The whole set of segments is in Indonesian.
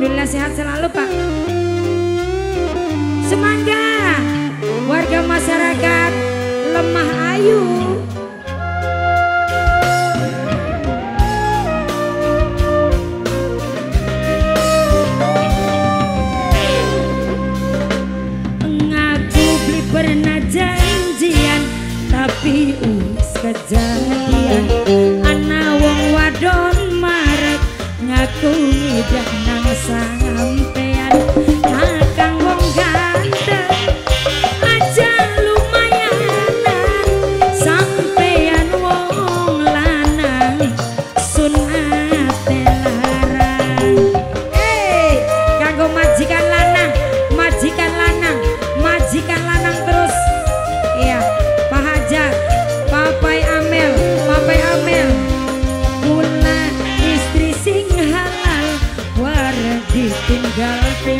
Alhamdulillah sehat selalu Pak. Semangka Warga masyarakat Lemah Ayu. Ngaku beli pernah janjian Tapi us kejadian. luwih nang sampai. gotta be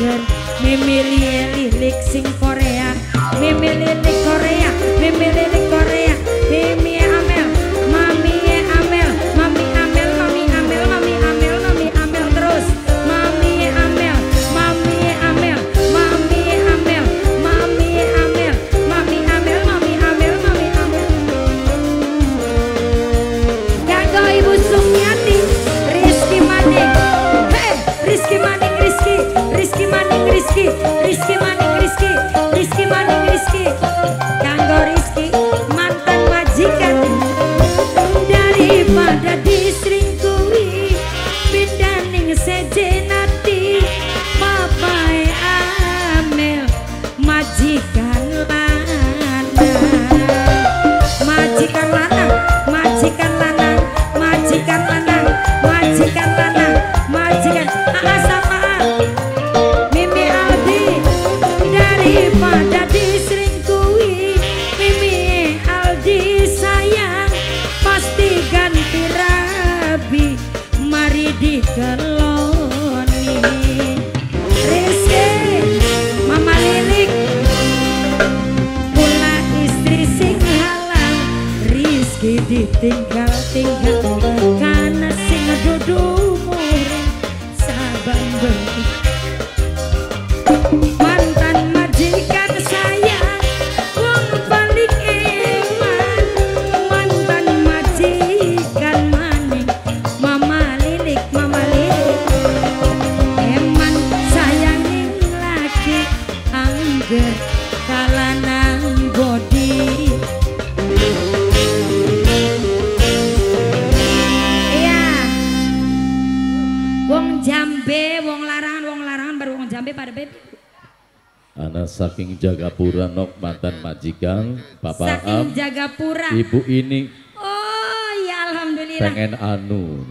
London Mimili lirik sing Korea. Mimili lirik Korea. Mimili lirik Korea. dikeloni Rizky Mama Lilik Pula istri sing halang Rizky ditinggal-tinggal. Anak saking Jagapura nok mantan majikan. Bapak Saking Am Jagapura. Ibu ini Oh ya alhamdulillah. pengen anu